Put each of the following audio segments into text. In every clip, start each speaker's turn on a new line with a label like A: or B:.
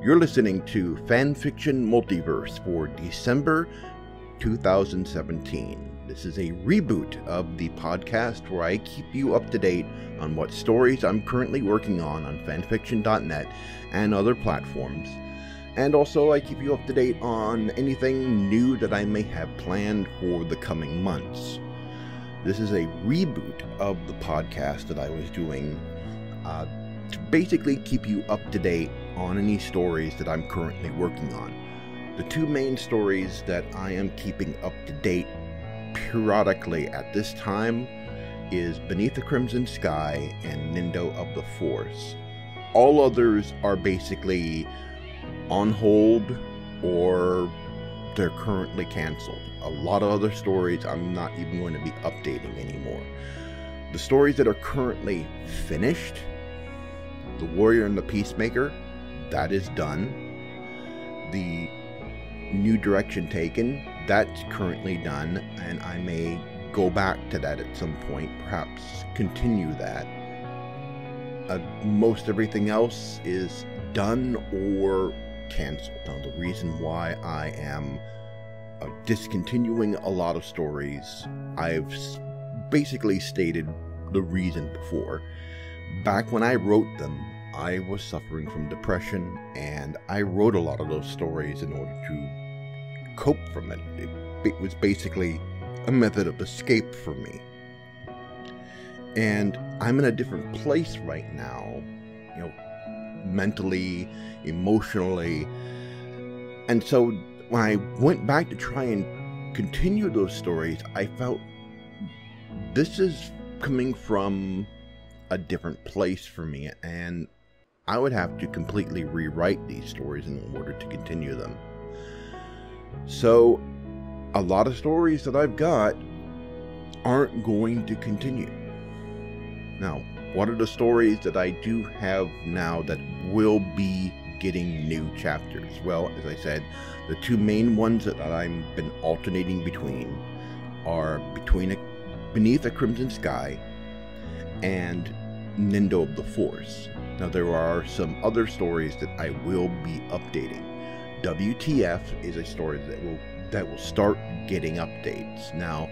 A: You're listening to Fanfiction Multiverse for December 2017. This is a reboot of the podcast where I keep you up to date on what stories I'm currently working on on fanfiction.net and other platforms. And also, I keep you up to date on anything new that I may have planned for the coming months. This is a reboot of the podcast that I was doing uh, to basically keep you up to date on any stories that I'm currently working on. The two main stories that I am keeping up to date periodically at this time is Beneath the Crimson Sky and Nindo of the Force. All others are basically on hold or they're currently canceled. A lot of other stories I'm not even going to be updating anymore. The stories that are currently finished The Warrior and the Peacemaker, that is done. The New Direction Taken, that's currently done, and I may go back to that at some point, perhaps continue that. Uh, most everything else is done or canceled. Now, the reason why I am uh, discontinuing a lot of stories, I've basically stated the reason before. Back when I wrote them, I was suffering from depression, and I wrote a lot of those stories in order to cope from it. it. It was basically a method of escape for me. And I'm in a different place right now, you know, mentally, emotionally. And so when I went back to try and continue those stories, I felt this is coming from a different place for me, and I would have to completely rewrite these stories in order to continue them. So, a lot of stories that I've got aren't going to continue. Now, what are the stories that I do have now that will be getting new chapters? Well, as I said, the two main ones that I've been alternating between are between a, Beneath a Crimson Sky and Nindo of the Force. Now, there are some other stories that I will be updating. WTF is a story that will that will start getting updates. Now,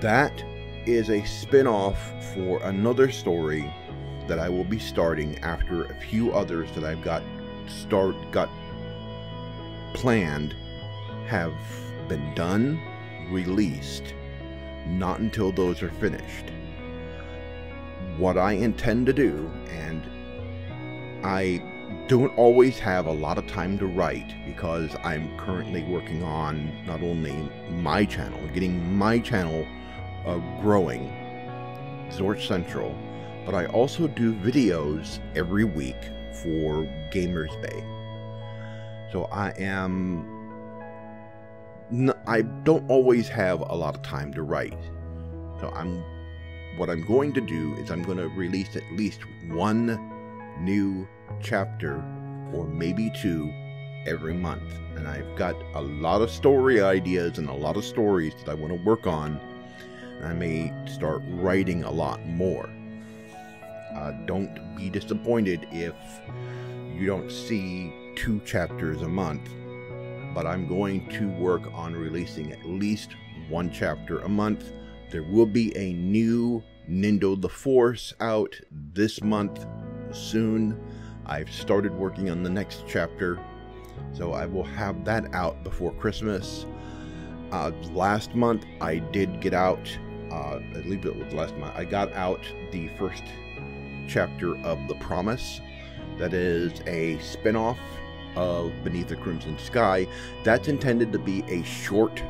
A: that is a spin-off for another story that I will be starting after a few others that I've got start got planned have been done, released, not until those are finished. What I intend to do, and I don't always have a lot of time to write because I'm currently working on not only my channel, getting my channel uh, growing, Zorch Central, but I also do videos every week for Gamers Bay. So I am. I don't always have a lot of time to write. So I'm. What I'm going to do is I'm going to release at least one new chapter or maybe two every month. And I've got a lot of story ideas and a lot of stories that I want to work on. And I may start writing a lot more. Uh, don't be disappointed if you don't see two chapters a month, but I'm going to work on releasing at least one chapter a month. There will be a new Nindo the Force out this month soon. I've started working on the next chapter, so I will have that out before Christmas. Uh, last month, I did get out, uh, I believe it was last month, I got out the first chapter of The Promise. That is a spin off of Beneath the Crimson Sky. That's intended to be a short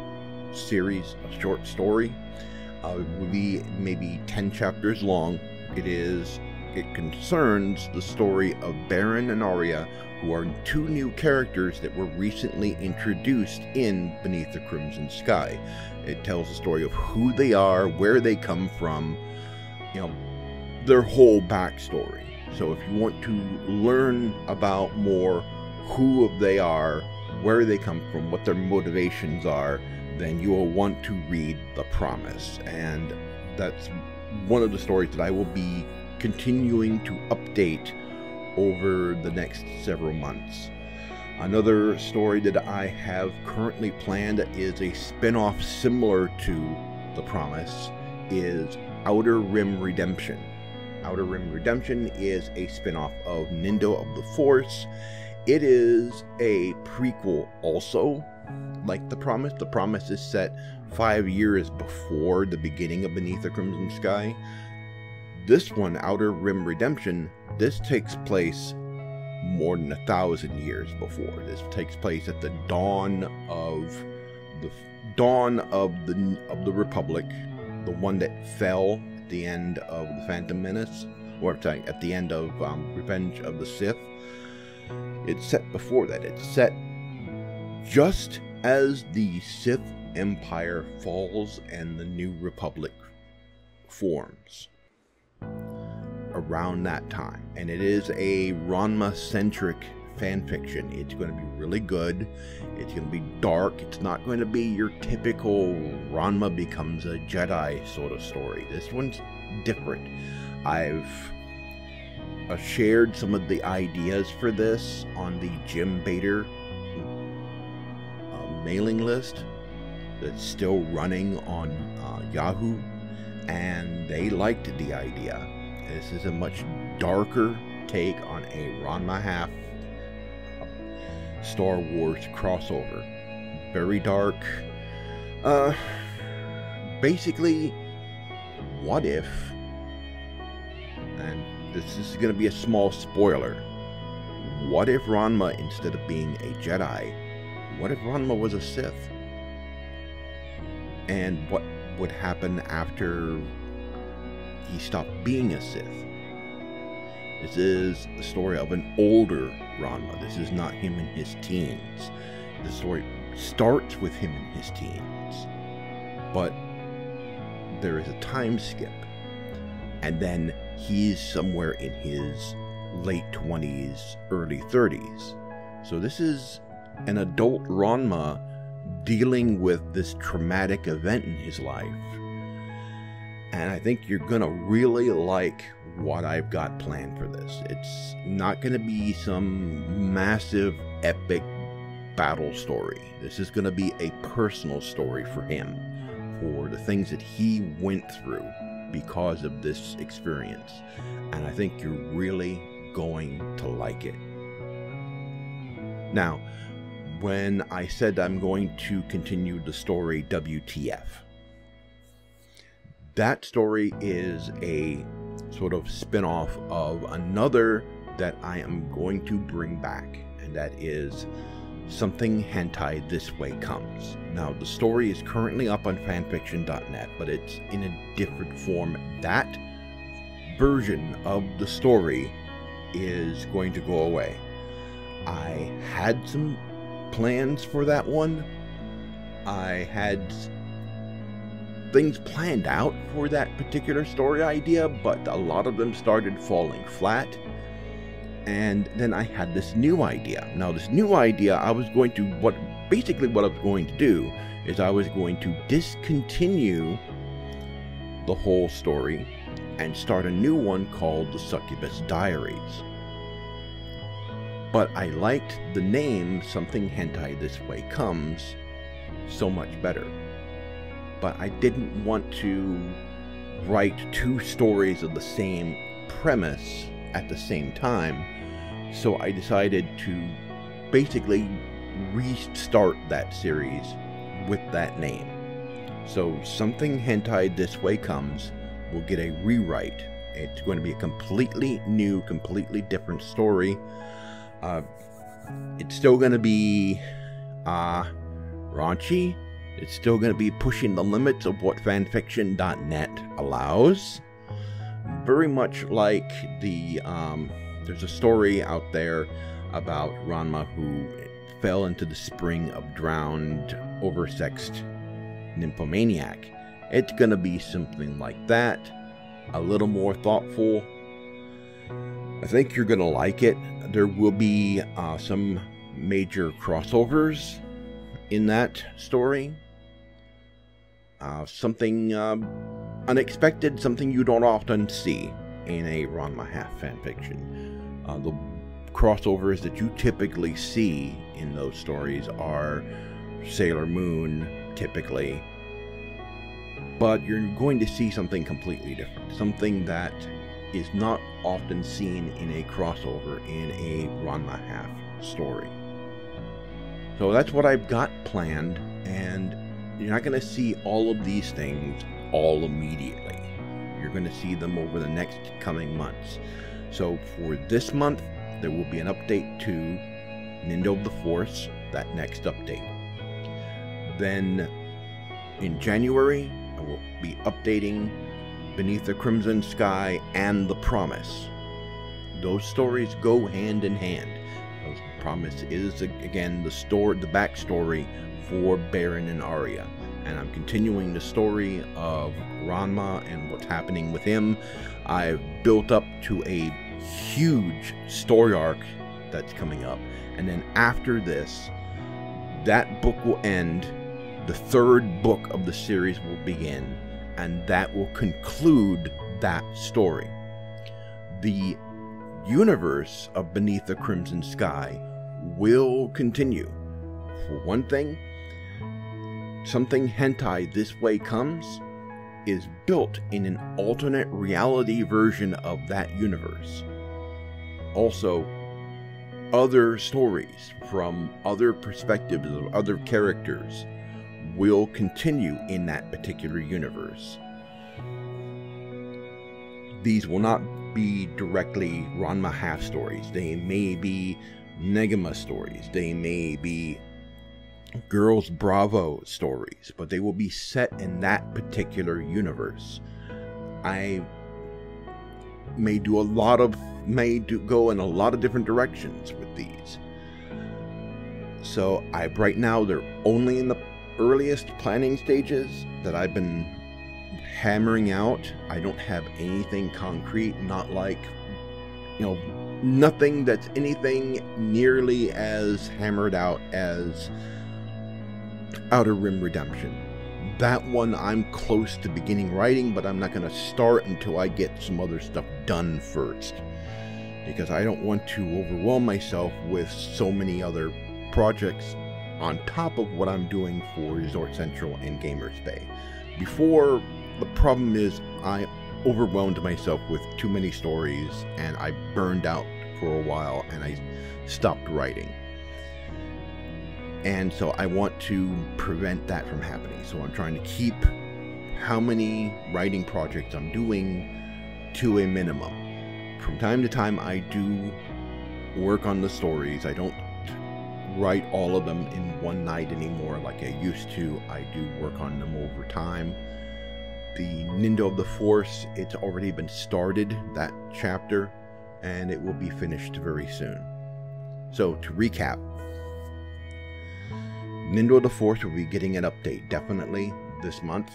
A: series, a short story. Uh, it will be maybe 10 chapters long. It is it concerns the story of Baron and Arya, who are two new characters that were recently introduced in Beneath the Crimson Sky. It tells the story of who they are, where they come from, you know, their whole backstory. So if you want to learn about more who they are, where they come from, what their motivations are, then you will want to read The Promise. And that's one of the stories that I will be continuing to update over the next several months. Another story that I have currently planned is a spin off similar to The Promise is Outer Rim Redemption. Outer Rim Redemption is a spin off of Nindo of the Force. It is a prequel also, like The Promise. The Promise is set five years before the beginning of Beneath the Crimson Sky. This one, Outer Rim Redemption, this takes place more than a thousand years before. This takes place at the dawn of the dawn of the of the Republic, the one that fell at the end of the Phantom Menace, or at the end of um, Revenge of the Sith. It's set before that. It's set just as the Sith Empire falls and the New Republic forms around that time. And it is a Ranma centric fan fiction. It's going to be really good. It's going to be dark. It's not going to be your typical Ranma becomes a Jedi sort of story. This one's different. I've uh, shared some of the ideas for this on the Jim Bader mailing list that's still running on uh, Yahoo, and they liked the idea. This is a much darker take on a Ranma half Star Wars crossover. Very dark. Uh, basically, what if, and this is going to be a small spoiler, what if Ranma, instead of being a Jedi, what if Ranma was a Sith? And what would happen after he stopped being a Sith. This is the story of an older Ranma. This is not him in his teens. The story starts with him in his teens, but there is a time skip, and then he's somewhere in his late 20s, early 30s. So this is an adult Ranma dealing with this traumatic event in his life and I think you're going to really like what I've got planned for this. It's not going to be some massive, epic battle story. This is going to be a personal story for him, for the things that he went through because of this experience. And I think you're really going to like it. Now, when I said I'm going to continue the story WTF, that story is a sort of spin-off of another that I am going to bring back, and that is Something Hentai This Way Comes. Now, the story is currently up on fanfiction.net, but it's in a different form. That version of the story is going to go away. I had some plans for that one. I had things planned out for that particular story idea, but a lot of them started falling flat. And then I had this new idea. Now, this new idea, I was going to, what basically what I was going to do is I was going to discontinue the whole story and start a new one called The Succubus Diaries. But I liked the name Something Hentai This Way Comes so much better but I didn't want to write two stories of the same premise at the same time. So I decided to basically restart that series with that name. So something hentai this way comes will get a rewrite. It's going to be a completely new, completely different story. Uh, it's still going to be uh, raunchy, it's still going to be pushing the limits of what fanfiction.net allows. Very much like the, um, there's a story out there about Ranma who fell into the spring of drowned, oversexed nymphomaniac. It's going to be something like that, a little more thoughtful. I think you're going to like it. There will be uh, some major crossovers in that story. Uh, something uh, unexpected, something you don't often see. in a Ranma half fanfiction. Uh, the crossovers that you typically see in those stories are Sailor Moon, typically, but you're going to see something completely different. Something that is not often seen in a crossover in a Ranma half story. So that's what I've got planned, and you're not going to see all of these things all immediately. You're going to see them over the next coming months. So for this month, there will be an update to Nindo of the Force, that next update. Then in January, I will be updating Beneath the Crimson Sky and The Promise. Those stories go hand in hand. The Promise is again the story, the backstory for Baron and Arya, and I'm continuing the story of Ranma and what's happening with him. I've built up to a huge story arc that's coming up, and then after this, that book will end the third book of the series will begin, and that will conclude that story. The universe of Beneath the Crimson Sky will continue. For one thing, something hentai this way comes is built in an alternate reality version of that universe. Also, other stories from other perspectives of other characters will continue in that particular universe. These will not be directly Ranma half stories. They may be Negima stories. They may be Girls Bravo stories, but they will be set in that particular universe. I may do a lot of may do go in a lot of different directions with these. So I right now they're only in the earliest planning stages that I've been hammering out. I don't have anything concrete, not like, you know, nothing that's anything nearly as hammered out as Outer Rim Redemption. That one I'm close to beginning writing, but I'm not going to start until I get some other stuff done first. Because I don't want to overwhelm myself with so many other projects on top of what I'm doing for Zorch Central and Gamers Bay. Before, the problem is I overwhelmed myself with too many stories and I burned out for a while and I stopped writing. And so I want to prevent that from happening. So I'm trying to keep how many writing projects I'm doing to a minimum. From time to time, I do work on the stories. I don't write all of them in one night anymore like I used to. I do work on them over time. The Nindo of the Force, it's already been started, that chapter, and it will be finished very soon. So, to recap, Nindo of the Force will be getting an update definitely this month.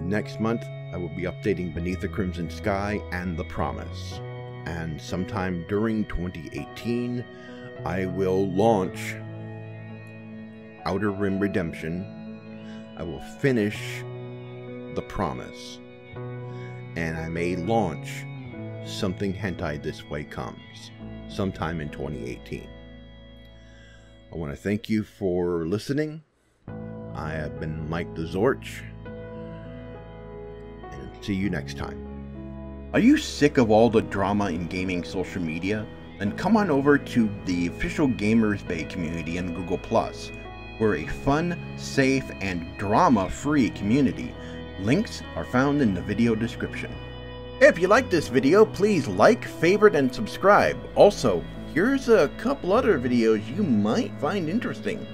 A: Next month, I will be updating Beneath the Crimson Sky and The Promise. And sometime during 2018, I will launch Outer Rim Redemption. I will finish The Promise. And I may launch Something Hentai This Way Comes sometime in 2018. I want to thank you for listening. I have been Mike the Zorch. And see you next time. Are you sick of all the drama in gaming social media? Then come on over to the official Gamers Bay community in Google+. We're a fun, safe, and drama-free community. Links are found in the video description. If you like this video, please like, favorite, and subscribe. Also, here's a couple other videos you might find interesting.